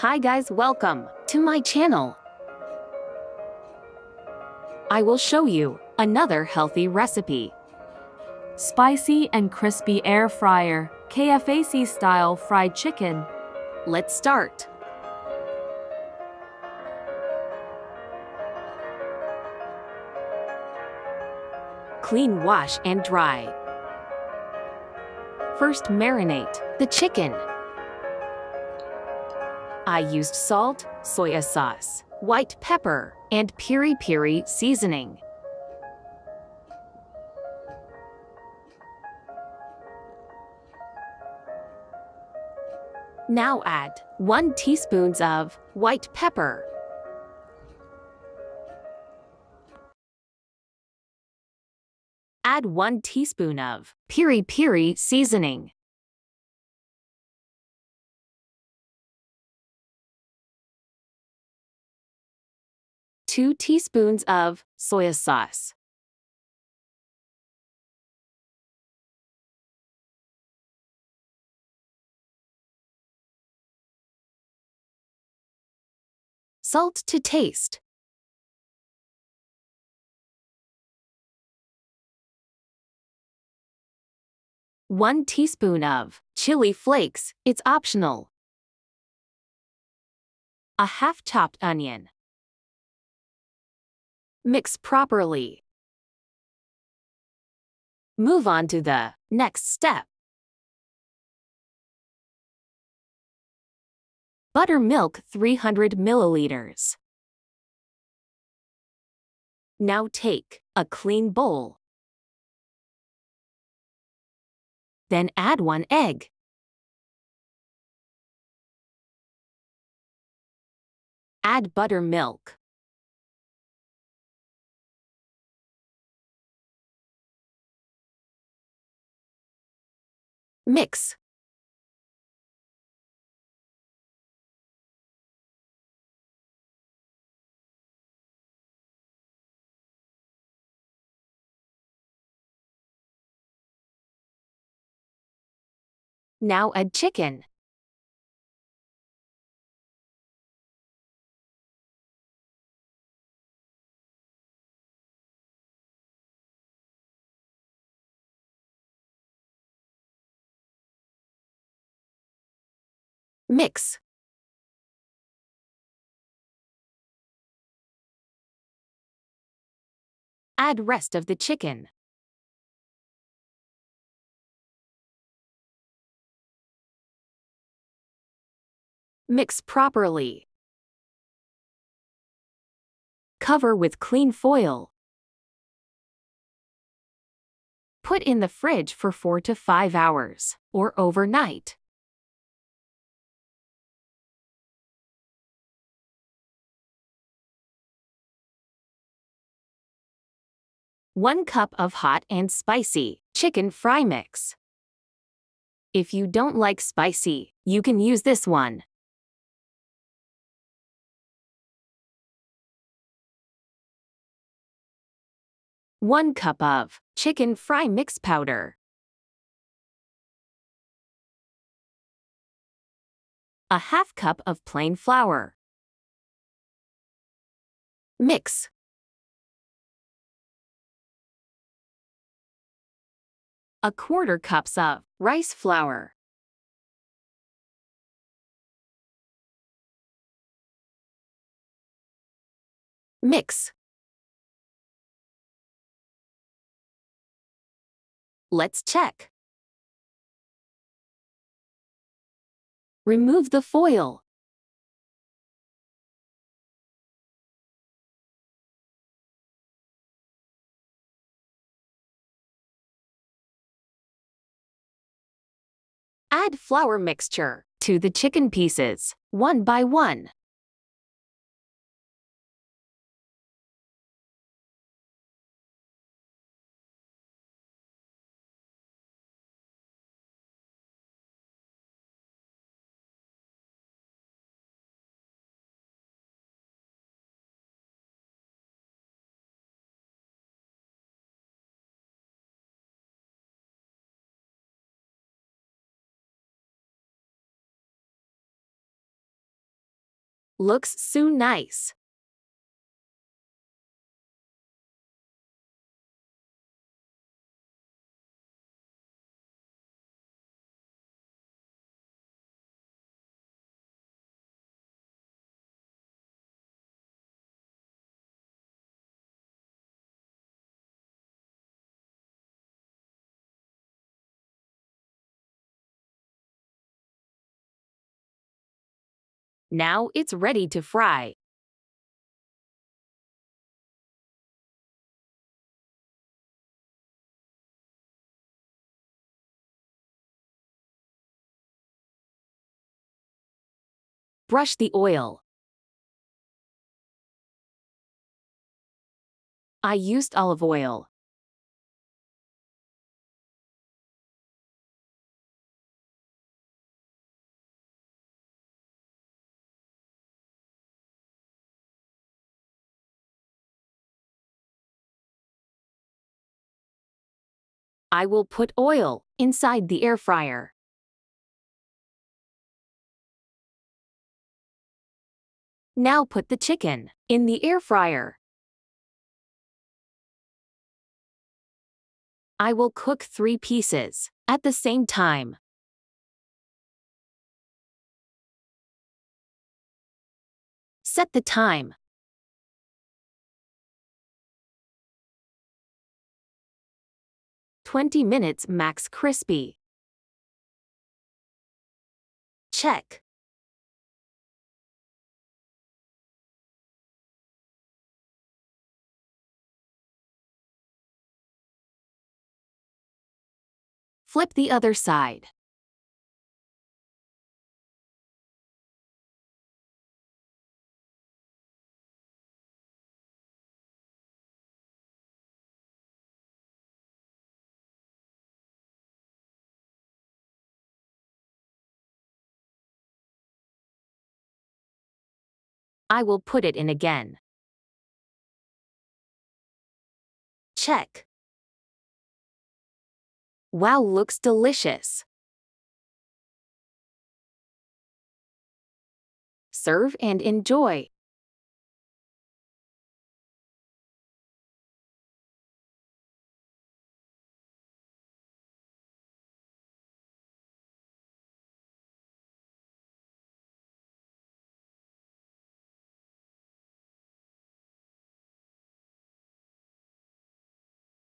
Hi guys, welcome to my channel. I will show you another healthy recipe. Spicy and crispy air fryer, KFC style fried chicken. Let's start. Clean, wash, and dry. First marinate the chicken. I used salt, soya sauce, white pepper, and piri-piri seasoning. Now add 1 teaspoons of white pepper. Add 1 teaspoon of piri-piri seasoning. Two teaspoons of soya sauce. Salt to taste. One teaspoon of chili flakes, it's optional. A half chopped onion. Mix properly. Move on to the next step. Buttermilk 300 milliliters. Now take a clean bowl. Then add one egg. Add buttermilk. Mix. Now add chicken. Mix. Add rest of the chicken. Mix properly. Cover with clean foil. Put in the fridge for 4 to 5 hours, or overnight. One cup of hot and spicy chicken fry mix. If you don't like spicy, you can use this one. 1 cup of chicken fry mix powder. A half cup of plain flour. Mix. A quarter cups of rice flour. Mix. Let's check. Remove the foil. Add flour mixture to the chicken pieces, one by one. Looks so nice. Now it's ready to fry. Brush the oil. I used olive oil. I will put oil inside the air fryer. Now put the chicken in the air fryer. I will cook three pieces at the same time. Set the time. Twenty minutes max crispy. Check. Flip the other side. I will put it in again. Check. Wow looks delicious. Serve and enjoy.